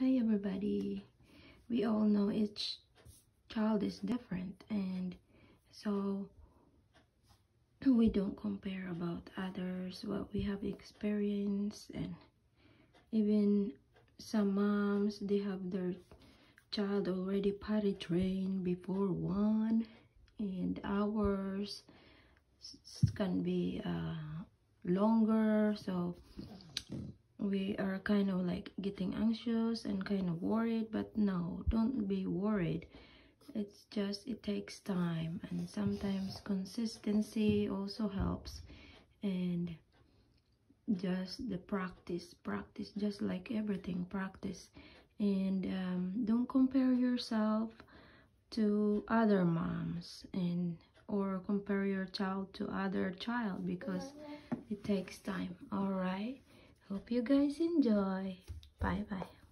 Hi everybody. We all know each child is different and so we don't compare about others what we have experienced and even some moms they have their child already potty trained before one and ours can be uh, longer so we are kind of like getting anxious and kind of worried but no don't be worried. It's just it takes time and sometimes consistency also helps and just the practice practice just like everything practice. And um, don't compare yourself to other moms and or compare your child to other child because it takes time all right hope you guys enjoy. Bye bye